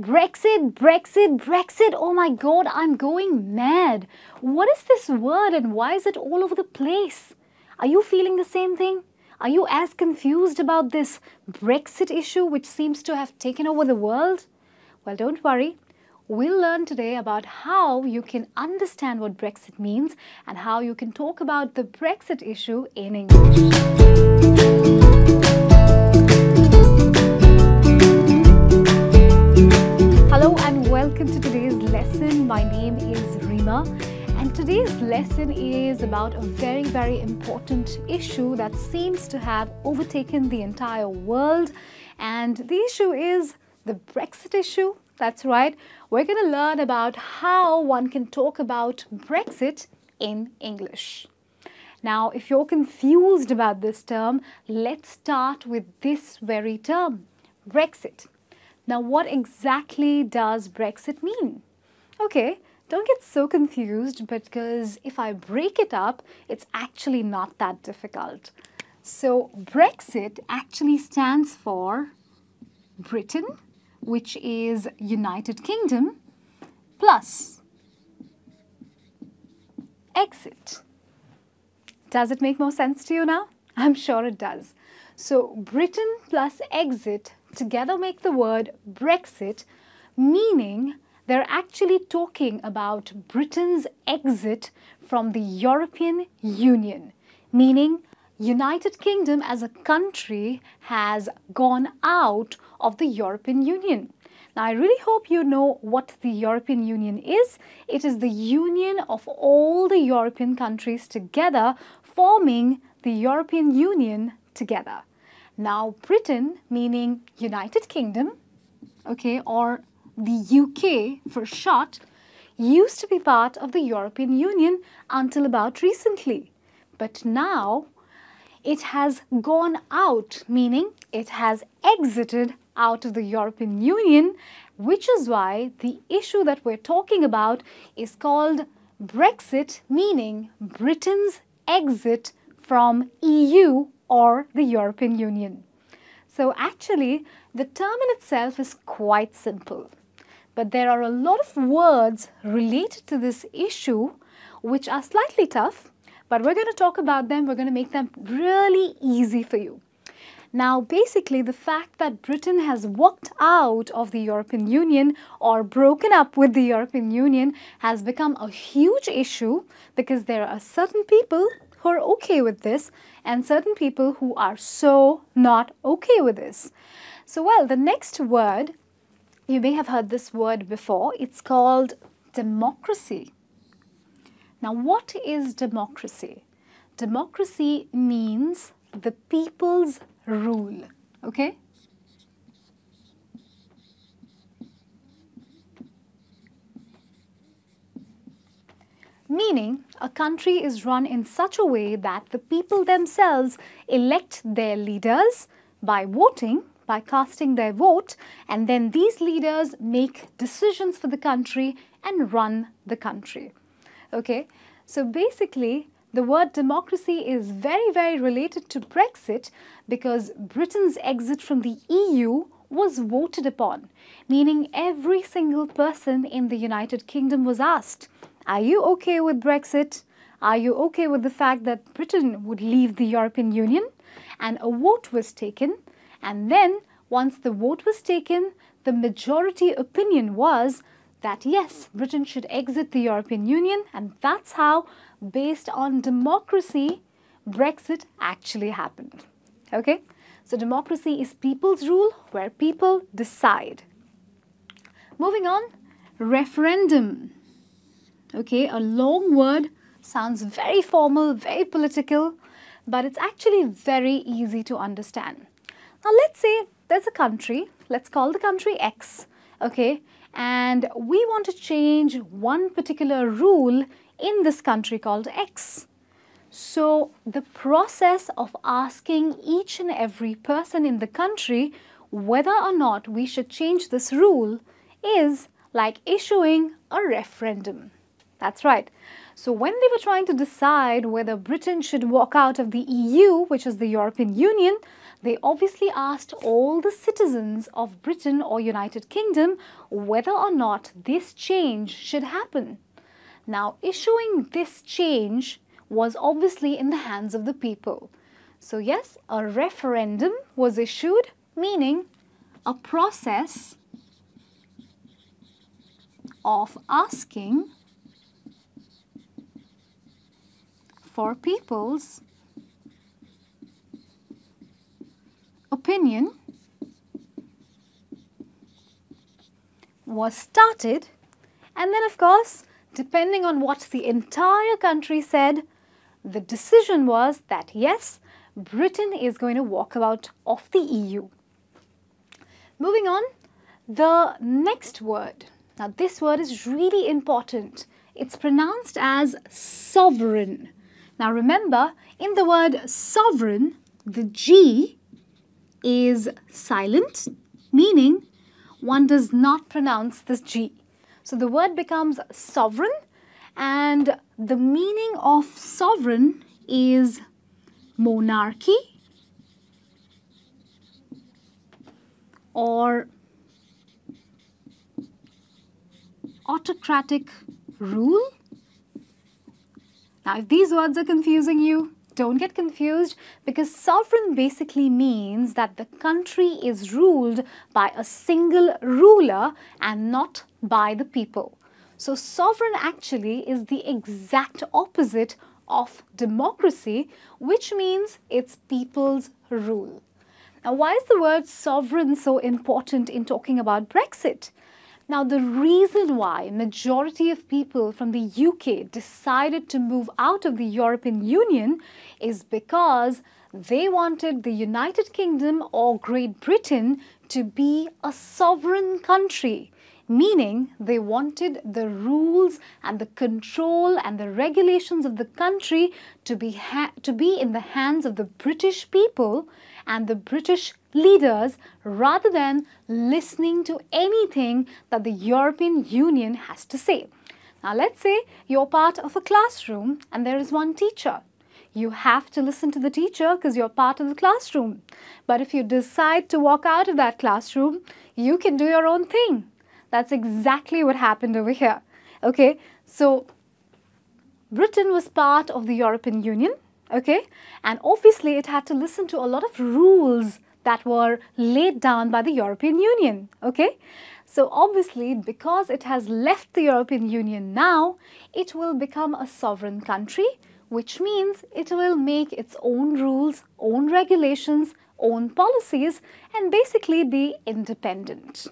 Brexit, Brexit, Brexit. Oh my god, I'm going mad. What is this word and why is it all over the place? Are you feeling the same thing? Are you as confused about this Brexit issue which seems to have taken over the world? Well, don't worry. We'll learn today about how you can understand what Brexit means and how you can talk about the Brexit issue in English. Is about a very very important issue that seems to have overtaken the entire world and the issue is the Brexit issue. That's right. We're going to learn about how one can talk about Brexit in English. Now, if you're confused about this term, let's start with this very term, Brexit. Now, what exactly does Brexit mean? Okay, don't get so confused because if I break it up, it's actually not that difficult. So Brexit actually stands for Britain, which is United Kingdom, plus exit. Does it make more sense to you now? I'm sure it does. So Britain plus exit together make the word Brexit, meaning they're actually talking about Britain's exit from the European Union, meaning United Kingdom as a country has gone out of the European Union. Now, I really hope you know what the European Union is. It is the union of all the European countries together forming the European Union together. Now, Britain, meaning United Kingdom, okay, or the UK for short, used to be part of the European Union until about recently. But now it has gone out, meaning it has exited out of the European Union, which is why the issue that we're talking about is called Brexit, meaning Britain's exit from EU or the European Union. So actually, the term in itself is quite simple. But there are a lot of words related to this issue which are slightly tough, but we're going to talk about them. We're going to make them really easy for you. Now, basically, the fact that Britain has walked out of the European Union or broken up with the European Union has become a huge issue because there are certain people who are okay with this and certain people who are so not okay with this. So, well, the next word you may have heard this word before. It's called democracy. Now, what is democracy? Democracy means the people's rule, okay? Meaning, a country is run in such a way that the people themselves elect their leaders by voting by casting their vote and then these leaders make decisions for the country and run the country. Okay, so basically the word democracy is very, very related to Brexit because Britain's exit from the EU was voted upon, meaning every single person in the United Kingdom was asked, are you okay with Brexit? Are you okay with the fact that Britain would leave the European Union? And a vote was taken and then once the vote was taken, the majority opinion was that yes, Britain should exit the European Union and that's how, based on democracy, Brexit actually happened. Okay? So democracy is people's rule where people decide. Moving on, referendum. Okay, a long word, sounds very formal, very political, but it's actually very easy to understand. Now let's say there's a country, let's call the country X, okay, and we want to change one particular rule in this country called X. So the process of asking each and every person in the country whether or not we should change this rule is like issuing a referendum. That's right. So when they were trying to decide whether Britain should walk out of the EU, which is the European Union, they obviously asked all the citizens of Britain or United Kingdom whether or not this change should happen. Now, issuing this change was obviously in the hands of the people. So yes, a referendum was issued, meaning a process of asking for people's opinion was started and then of course depending on what the entire country said the decision was that yes Britain is going to walk out of the EU. Moving on, the next word. Now this word is really important. It's pronounced as sovereign. Now remember, in the word sovereign, the G is silent, meaning one does not pronounce this G. So the word becomes sovereign and the meaning of sovereign is monarchy or autocratic rule. Now, if these words are confusing you, don't get confused because sovereign basically means that the country is ruled by a single ruler and not by the people. So sovereign actually is the exact opposite of democracy, which means it's people's rule. Now, why is the word sovereign so important in talking about Brexit? Now, the reason why majority of people from the UK decided to move out of the European Union is because they wanted the United Kingdom or Great Britain to be a sovereign country meaning they wanted the rules and the control and the regulations of the country to be, to be in the hands of the British people and the British leaders rather than listening to anything that the European Union has to say. Now let's say you're part of a classroom and there is one teacher. You have to listen to the teacher because you're part of the classroom. But if you decide to walk out of that classroom, you can do your own thing. That's exactly what happened over here. Okay, so Britain was part of the European Union, okay, and obviously it had to listen to a lot of rules that were laid down by the European Union, okay. So obviously because it has left the European Union now, it will become a sovereign country, which means it will make its own rules, own regulations, own policies and basically be independent.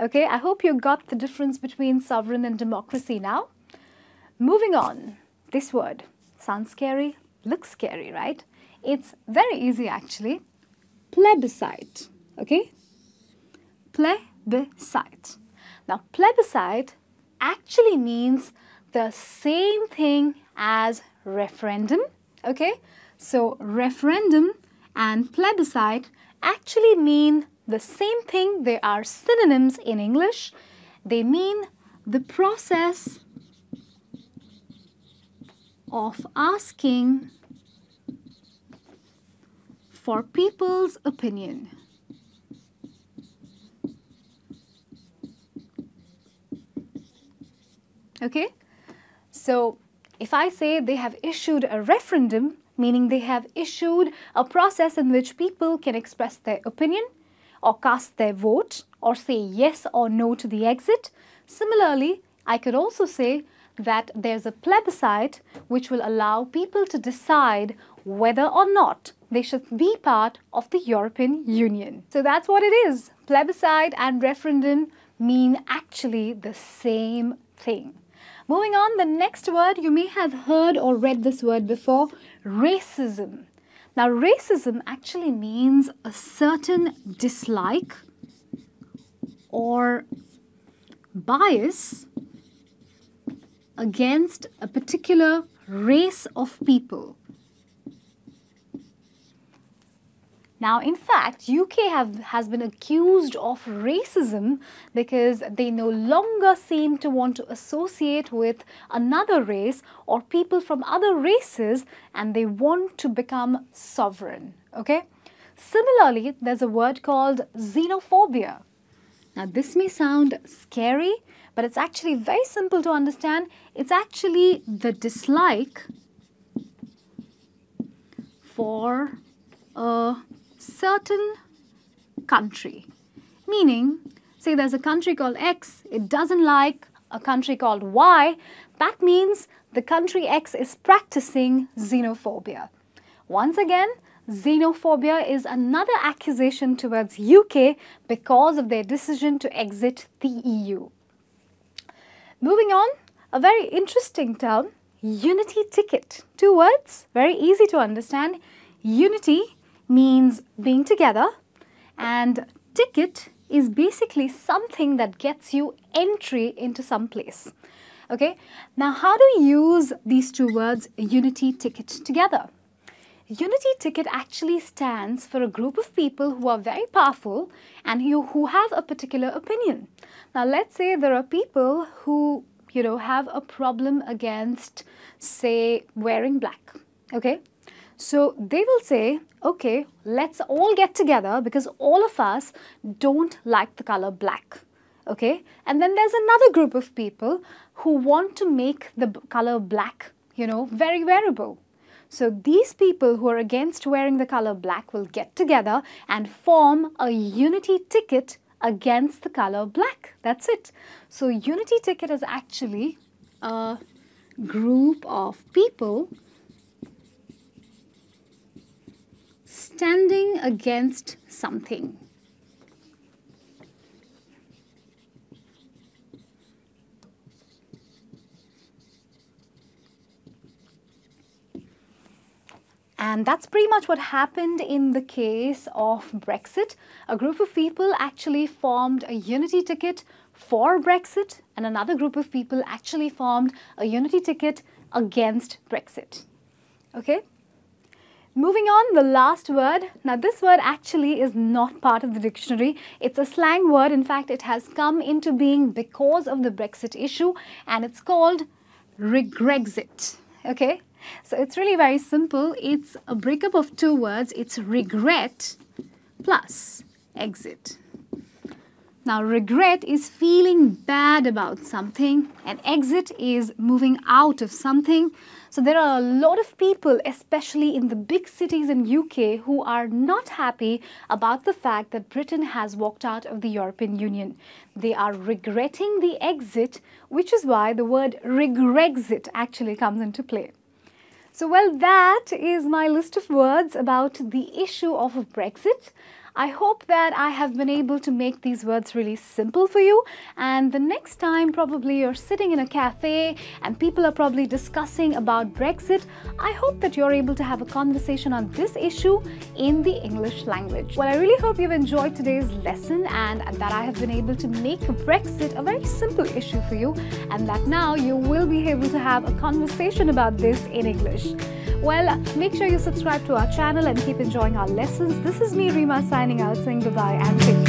Okay, I hope you got the difference between sovereign and democracy now. Moving on, this word sounds scary, looks scary, right? It's very easy actually. Plebiscite, okay? Plebiscite. Now, plebiscite actually means the same thing as referendum, okay? So, referendum and plebiscite actually mean the same thing, they are synonyms in English. They mean the process of asking for people's opinion. Okay, so if I say they have issued a referendum, meaning they have issued a process in which people can express their opinion, or cast their vote or say yes or no to the exit. Similarly, I could also say that there's a plebiscite which will allow people to decide whether or not they should be part of the European Union. So that's what it is. Plebiscite and referendum mean actually the same thing. Moving on, the next word, you may have heard or read this word before, racism. Now, racism actually means a certain dislike or bias against a particular race of people. Now, in fact, UK have, has been accused of racism because they no longer seem to want to associate with another race or people from other races and they want to become sovereign. Okay? Similarly, there's a word called xenophobia. Now, this may sound scary, but it's actually very simple to understand. It's actually the dislike for a certain country. Meaning, say there's a country called X, it doesn't like a country called Y, that means the country X is practicing xenophobia. Once again, Xenophobia is another accusation towards UK because of their decision to exit the EU. Moving on, a very interesting term, unity ticket. Two words, very easy to understand. Unity means being together and ticket is basically something that gets you entry into some place. Okay, now how do we use these two words unity ticket together? Unity ticket actually stands for a group of people who are very powerful and who, who have a particular opinion. Now let's say there are people who, you know, have a problem against, say, wearing black, okay? So they will say, okay, let's all get together because all of us don't like the color black, okay? And then there's another group of people who want to make the color black, you know, very wearable, so these people who are against wearing the color black will get together and form a unity ticket against the color black. That's it. So unity ticket is actually a group of people standing against something. And that's pretty much what happened in the case of Brexit. A group of people actually formed a unity ticket for Brexit and another group of people actually formed a unity ticket against Brexit. Okay? Moving on, the last word. Now this word actually is not part of the dictionary. It's a slang word. In fact, it has come into being because of the Brexit issue and it's called regrexit. Okay? So it's really very simple. It's a breakup of two words. It's regret plus exit. Now, regret is feeling bad about something and exit is moving out of something. So there are a lot of people, especially in the big cities in UK, who are not happy about the fact that Britain has walked out of the European Union. They are regretting the exit, which is why the word regrexit actually comes into play. So, well, that is my list of words about the issue of Brexit. I hope that I have been able to make these words really simple for you and the next time probably you're sitting in a cafe and people are probably discussing about Brexit, I hope that you're able to have a conversation on this issue in the English language. Well, I really hope you've enjoyed today's lesson and that I have been able to make Brexit a very simple issue for you and that now you will be able to have a conversation about this in English. Well, make sure you subscribe to our channel and keep enjoying our lessons. This is me, Rima, signing out, saying goodbye and take care.